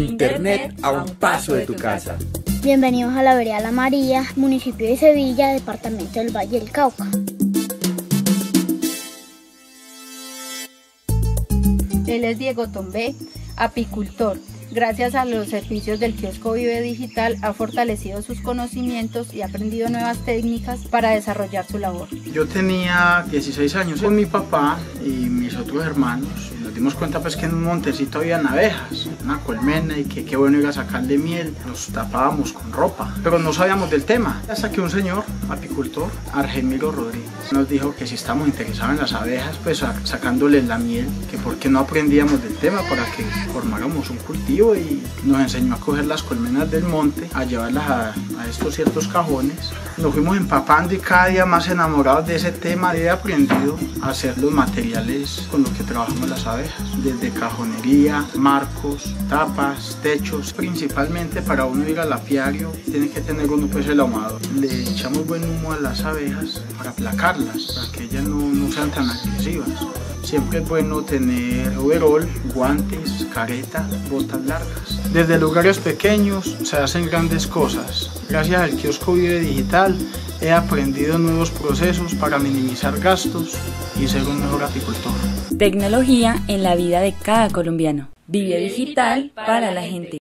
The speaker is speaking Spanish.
Internet a un paso de tu casa. Bienvenidos a la Vereda La María, municipio de Sevilla, departamento del Valle del Cauca. Él es Diego Tombé, apicultor. Gracias a los servicios del kiosco Vive Digital ha fortalecido sus conocimientos y ha aprendido nuevas técnicas para desarrollar su labor. Yo tenía 16 años con mi papá y mis otros hermanos nos dimos cuenta pues que en un montecito había abejas, una colmena y que qué bueno iba a sacarle miel. Nos tapábamos con ropa, pero no sabíamos del tema. Hasta que un señor, apicultor, Argemiro Rodríguez, nos dijo que si estamos interesados en las abejas, pues sacándole la miel, que por qué no aprendíamos del tema para que formáramos un cultivo y nos enseñó a coger las colmenas del monte, a llevarlas a, estos ciertos cajones. Nos fuimos empapando y cada día más enamorados de ese tema. He aprendido a hacer los materiales con los que trabajamos las abejas desde cajonería, marcos, tapas, techos, principalmente para uno ir al apiario tiene que tener uno pues el ahumado. Le echamos buen humo a las abejas para aplacarlas, para que ellas no, no sean tan agresivas. Siempre es bueno tener overol, guantes, careta, botas largas. Desde lugares pequeños se hacen grandes cosas. Gracias al kiosco Vive Digital he aprendido nuevos procesos para minimizar gastos y ser un mejor apicultor. Tecnología en la vida de cada colombiano. Vive digital para la gente.